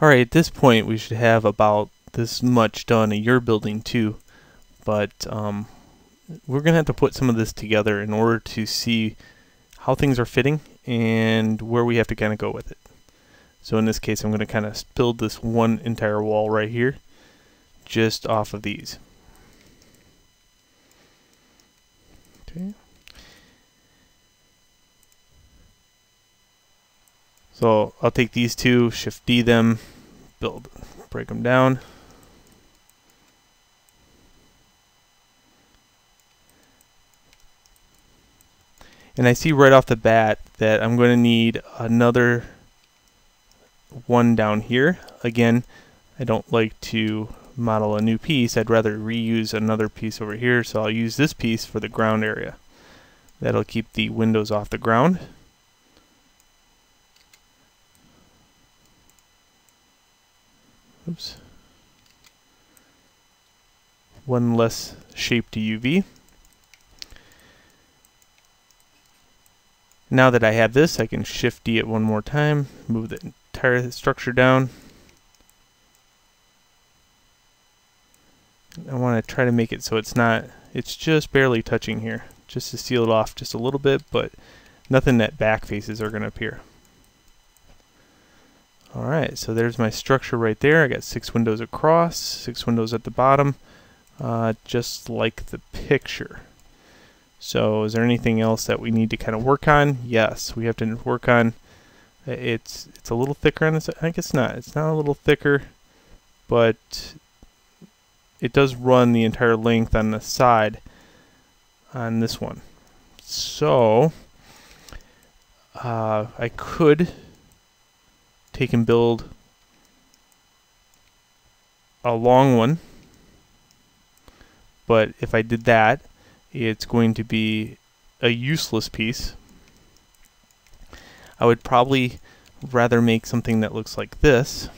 Alright, at this point we should have about this much done in your building too. But um, we're going to have to put some of this together in order to see how things are fitting and where we have to kind of go with it. So in this case I'm going to kind of build this one entire wall right here just off of these. Okay. So I'll take these two, shift D them, build, break them down. And I see right off the bat that I'm going to need another one down here. Again, I don't like to model a new piece. I'd rather reuse another piece over here. So I'll use this piece for the ground area. That'll keep the windows off the ground. Oops. One less shape to UV. Now that I have this, I can Shift D it one more time, move the entire structure down. I want to try to make it so it's not, it's just barely touching here, just to seal it off just a little bit, but nothing that back faces are going to appear. Alright, so there's my structure right there. I got six windows across, six windows at the bottom, uh, just like the picture. So is there anything else that we need to kind of work on? Yes, we have to work on, it's it's a little thicker on this, I guess not, it's not a little thicker, but it does run the entire length on the side on this one. So uh, I could take and build a long one. But if I did that, it's going to be a useless piece. I would probably rather make something that looks like this.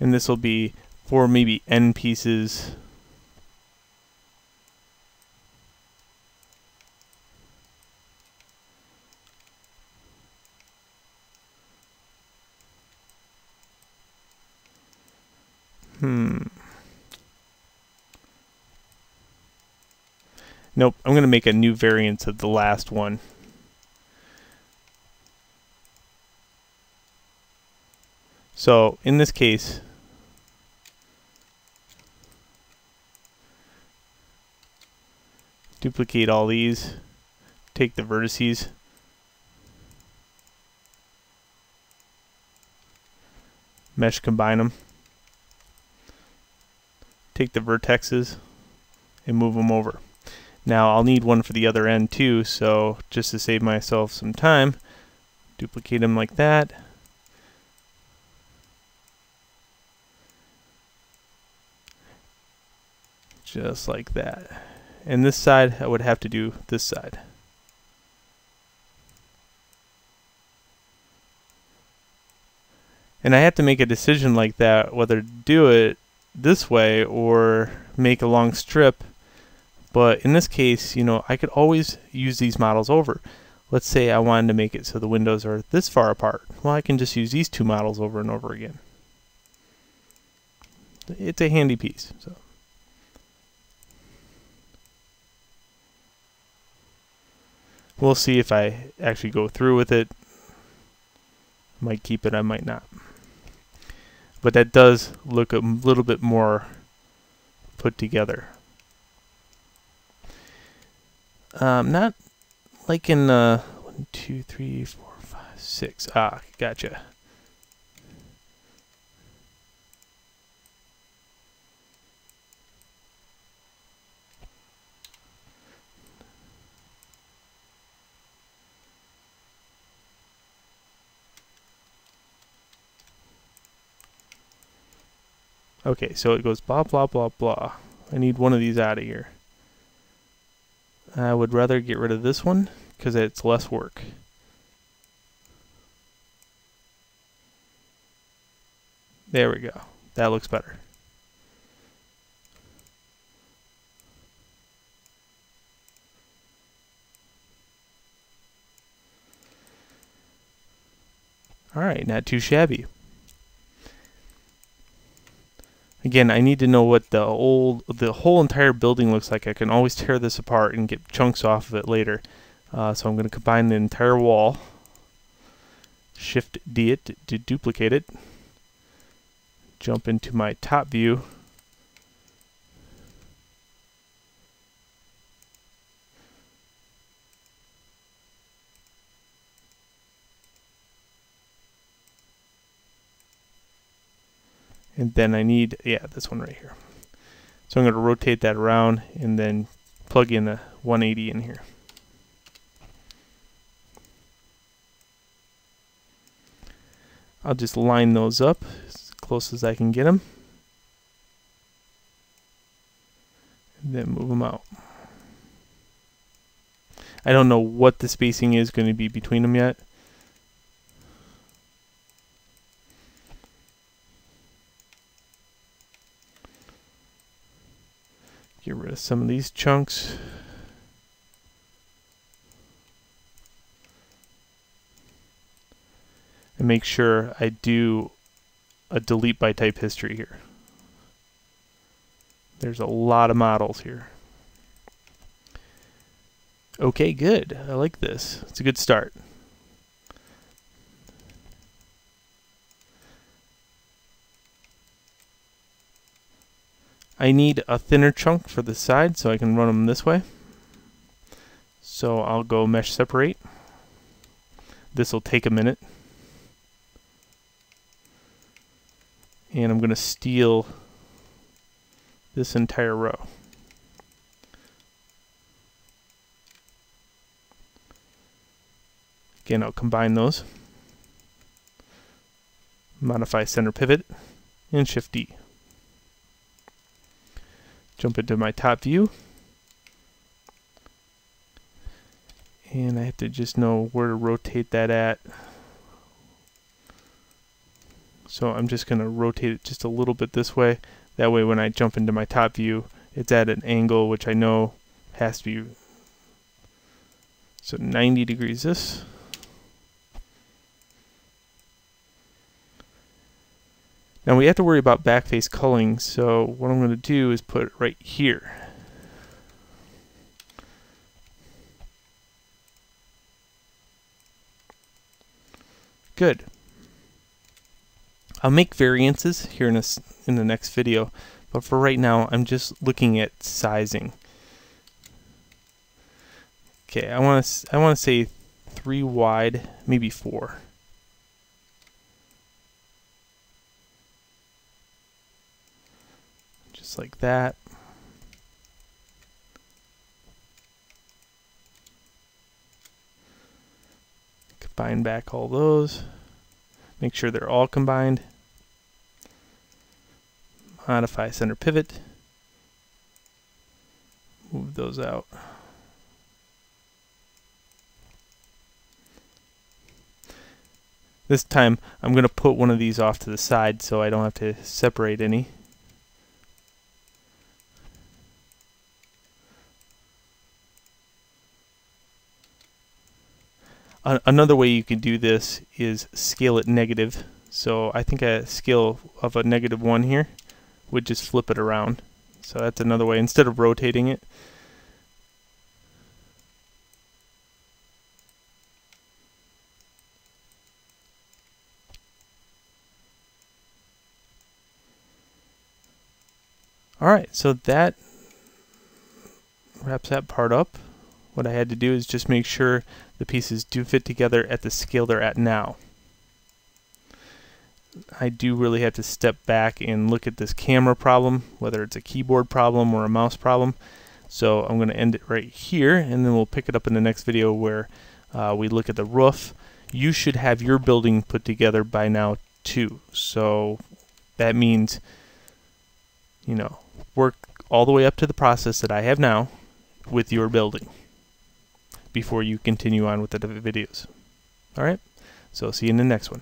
And this will be for maybe n pieces Hmm. Nope, I'm going to make a new variant of the last one. So in this case, duplicate all these, take the vertices, mesh combine them, take the vertexes and move them over. Now I'll need one for the other end too, so just to save myself some time, duplicate them like that. Just like that and this side I would have to do this side. And I have to make a decision like that whether to do it this way or make a long strip. But in this case, you know, I could always use these models over. Let's say I wanted to make it so the windows are this far apart. Well, I can just use these two models over and over again. It's a handy piece. So. We'll see if I actually go through with it. Might keep it, I might not. But that does look a little bit more put together. Um, not like in uh, one, two, three, four, five, six. Ah, gotcha. Okay, so it goes blah, blah, blah, blah. I need one of these out of here. I would rather get rid of this one, because it's less work. There we go. That looks better. Alright, not too shabby. Again, I need to know what the old, the whole entire building looks like. I can always tear this apart and get chunks off of it later. Uh, so I'm going to combine the entire wall. Shift D it to duplicate it. Jump into my top view and then I need yeah this one right here. So I'm going to rotate that around and then plug in a 180 in here. I'll just line those up as close as I can get them and then move them out. I don't know what the spacing is going to be between them yet Get rid of some of these chunks. And make sure I do a delete by type history here. There's a lot of models here. Okay, good. I like this. It's a good start. I need a thinner chunk for the side so I can run them this way. So I'll go mesh separate. This will take a minute. And I'm going to steal this entire row. Again, I'll combine those. Modify center pivot and Shift D jump into my top view. And I have to just know where to rotate that at. So I'm just going to rotate it just a little bit this way. That way when I jump into my top view, it's at an angle which I know has to be so 90 degrees this. Now we have to worry about backface culling, so what I'm going to do is put it right here. Good. I'll make variances here in, a, in the next video, but for right now I'm just looking at sizing. Okay, I want to I want to say three wide, maybe four. Just like that. Combine back all those. Make sure they're all combined. Modify center pivot. Move those out. This time I'm going to put one of these off to the side so I don't have to separate any. Another way you can do this is scale it negative. So I think a scale of a negative 1 here would just flip it around. So that's another way, instead of rotating it. Alright, so that wraps that part up. What I had to do is just make sure the pieces do fit together at the scale they're at now. I do really have to step back and look at this camera problem, whether it's a keyboard problem or a mouse problem. So I'm going to end it right here, and then we'll pick it up in the next video where uh, we look at the roof. You should have your building put together by now too. So that means, you know, work all the way up to the process that I have now with your building before you continue on with the videos. Alright, so see you in the next one.